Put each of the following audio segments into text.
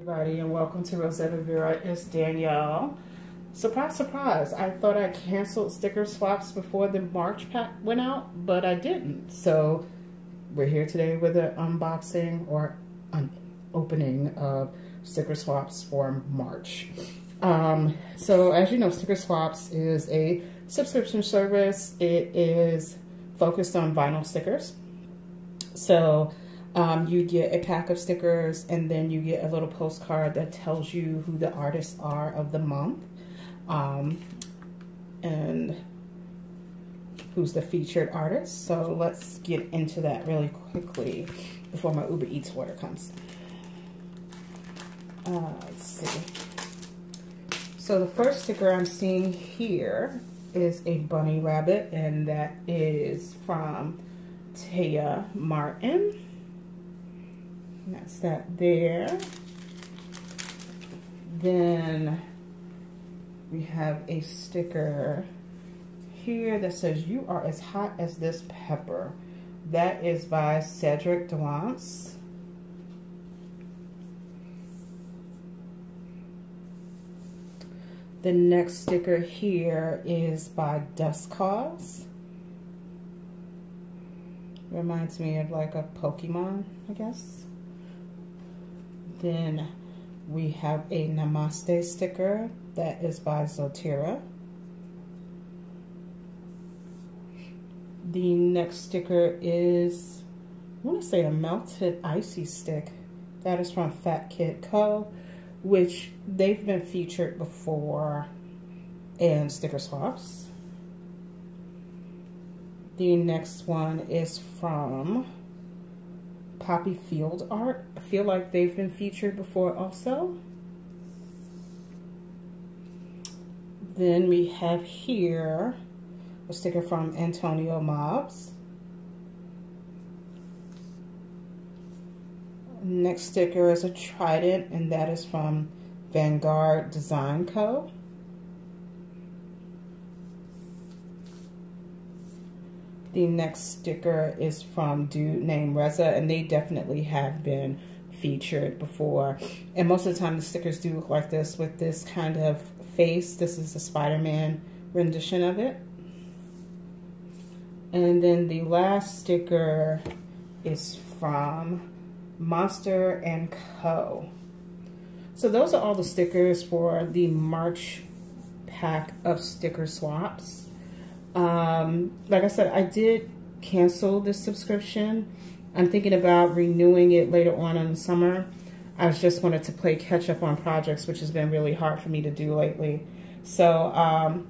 everybody and welcome to Rosetta Vera. It's Danielle. Surprise, surprise. I thought I canceled sticker swaps before the March pack went out, but I didn't. So we're here today with an unboxing or an opening of sticker swaps for March. Um, so as you know, Sticker Swaps is a subscription service. It is focused on vinyl stickers. So um, you get a pack of stickers and then you get a little postcard that tells you who the artists are of the month um, and who's the featured artist. So let's get into that really quickly before my Uber Eats order comes. Uh, let's see. So the first sticker I'm seeing here is a bunny rabbit and that is from Taya Martin. That's that there. Then we have a sticker here that says, you are as hot as this pepper. That is by Cedric Dawance. The next sticker here is by Dust Cause. Reminds me of like a Pokemon, I guess. Then we have a Namaste sticker that is by Zotira. The next sticker is, I want to say a melted icy stick. That is from Fat Kid Co., which they've been featured before in sticker swaps. The next one is from Poppie Field Art. I feel like they've been featured before also. Then we have here a sticker from Antonio Mabs. Next sticker is a trident, and that is from Vanguard Design Co. The next sticker is from dude named Rezza, and they definitely have been featured before. And most of the time, the stickers do look like this with this kind of face. This is the Spider-Man rendition of it. And then the last sticker is from Monster and Co. So those are all the stickers for the March pack of sticker swaps. Um, like I said, I did cancel this subscription. I'm thinking about renewing it later on in the summer. I just wanted to play catch up on projects, which has been really hard for me to do lately. So um,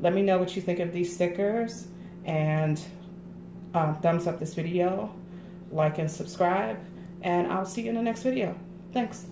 let me know what you think of these stickers and uh, thumbs up this video, like and subscribe, and I'll see you in the next video. Thanks.